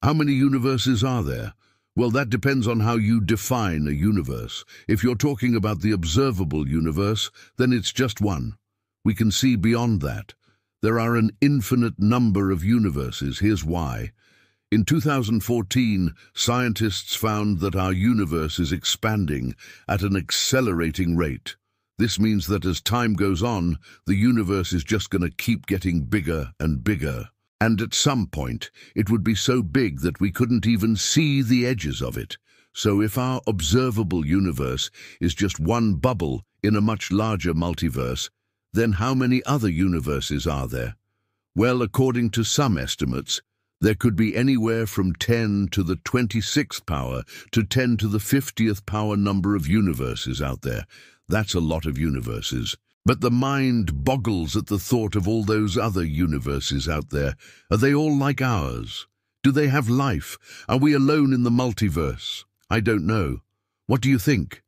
How many universes are there? Well, that depends on how you define a universe. If you're talking about the observable universe, then it's just one. We can see beyond that. There are an infinite number of universes. Here's why. In 2014, scientists found that our universe is expanding at an accelerating rate. This means that as time goes on, the universe is just going to keep getting bigger and bigger. And at some point, it would be so big that we couldn't even see the edges of it. So if our observable universe is just one bubble in a much larger multiverse, then how many other universes are there? Well, according to some estimates, there could be anywhere from 10 to the 26th power to 10 to the 50th power number of universes out there. That's a lot of universes. But the mind boggles at the thought of all those other universes out there. Are they all like ours? Do they have life? Are we alone in the multiverse? I don't know. What do you think?